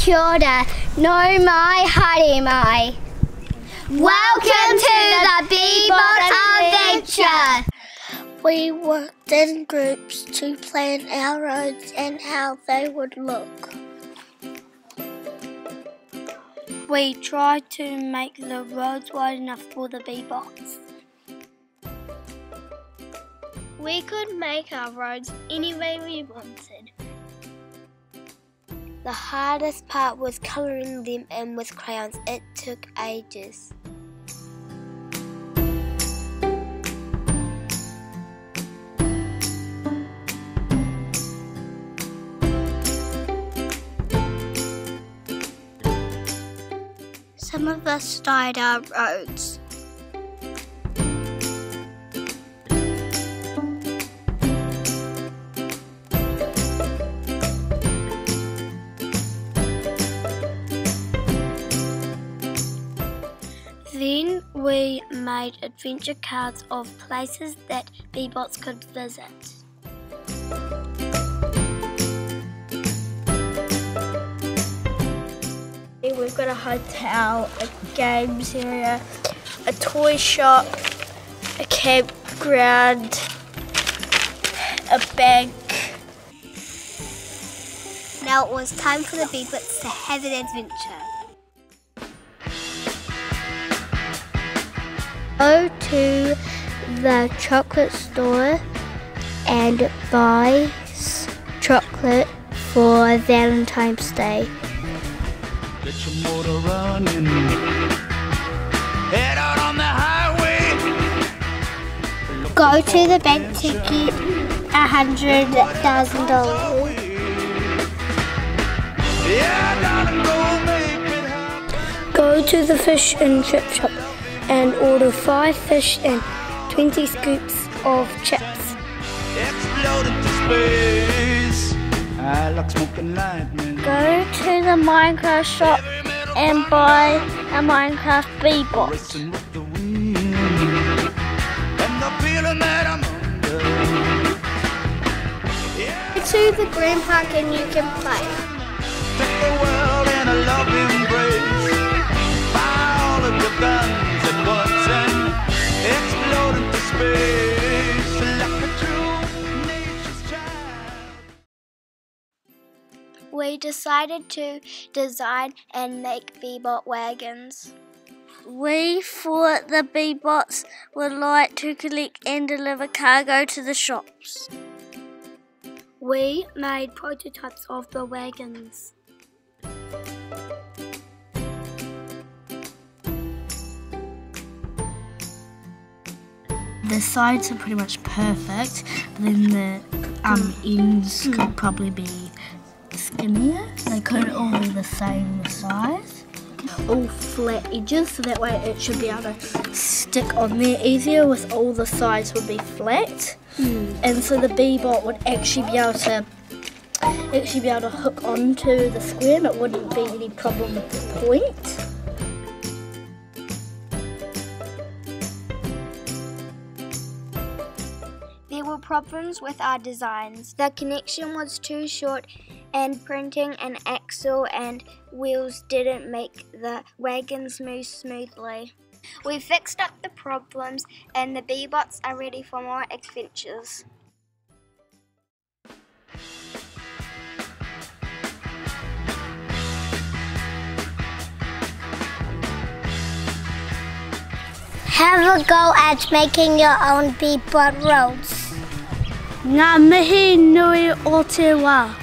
kia ora, no mai, haere mai. Welcome to the Bee-Bot Adventure. We worked in groups to plan our roads and how they would look. We tried to make the roads wide enough for the Bee-Bots. We could make our roads any way we wanted. The hardest part was colouring them in with crayons. It took ages. Some of us dyed our roads. Then we made adventure cards of places that Bee-Bots could visit. We've got a hotel, a games area, a toy shop, a campground, a bank. Now it was time for the Bee-Bots to have an adventure. Go to the chocolate store and buy chocolate for Valentine's Day. Get your motor running. Head out on the highway. Go to the bank to get a hundred thousand dollars. Yeah, darling, go make it happen. Go to the fish and chip shop and order five fish and 20 scoops of chips. Explode into space. I like smoking lightning. Go to the Minecraft shop and buy a Minecraft Bee-Bot. Racing with the wind. And the feeling that I'm under. Yeah, To the Green Park and you can play. We decided to design and make Bee-Bot wagons. We thought the Bee-Bots would like to collect and deliver cargo to the shops. We made prototypes of the wagons. the sides are pretty much perfect, but then the um, ends could probably be skinnier. They could all be the same size. all flat edges so that way it should be able to stick on there easier with all the sides would be flat hmm. and so the Bee-Bot would actually be able to actually be able to hook onto the square and it wouldn't be any problem with the point. There were problems with our designs. The connection was too short and printing an axle and wheels didn't make the wagons move smoothly. We fixed up the problems and the Bee-Bots are ready for more adventures. Have a go at making your own Bee-Bot roads. Ngā mihi nui o te wā.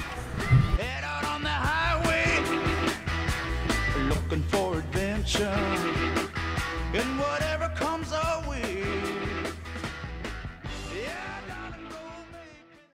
looking for adventure. And whatever